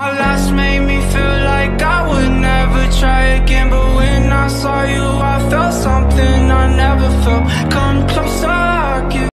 My last made me feel like I would never try again But when I saw you I felt something